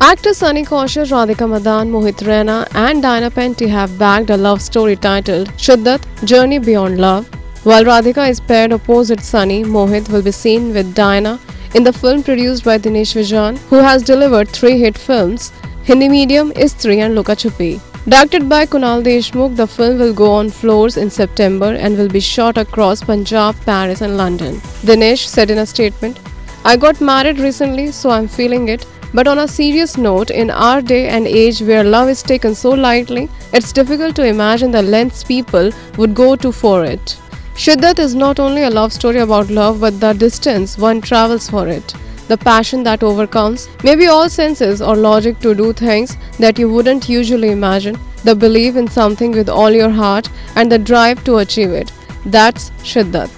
Actors Sunny Kaushal, Radhika Madan, Mohit Raina, and Diana Penty have bagged a love story titled Shiddat Journey Beyond Love. While Radhika is paired opposite Sunny, Mohit will be seen with Diana in the film produced by Dinesh Vijan, who has delivered three hit films Hindi Medium, Stree, and Luka Chuppi. Directed by Kunal Deshmukh, the film will go on floors in September and will be shot across Punjab, Paris, and London. Dinesh said in a statement, I got married recently, so I'm feeling it. But on a serious note, in our day and age where love is taken so lightly, it's difficult to imagine the lengths people would go to for it. Shiddat is not only a love story about love, but the distance one travels for it. The passion that overcomes maybe all senses or logic to do things that you wouldn't usually imagine, the belief in something with all your heart, and the drive to achieve it. That's Shiddat.